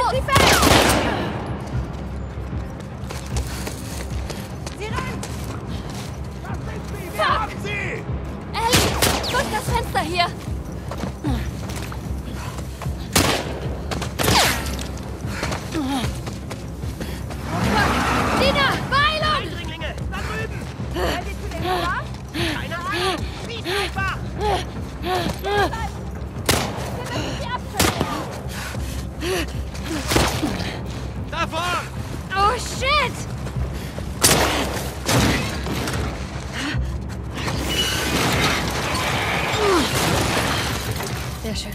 Los! Sie fest! Sie rennt! Das sind sie! Wir haben sie! Ellie, durch das Fenster hier! Sehr schön.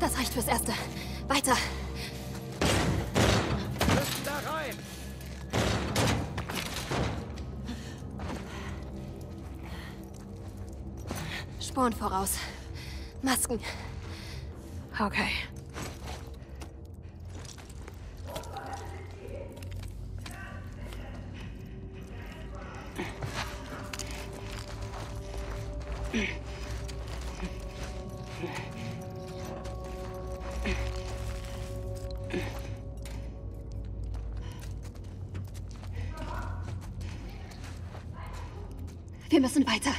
Das reicht fürs Erste. Weiter. Müssen da rein! Spuren voraus. Masken. Okay. Wir müssen weiter.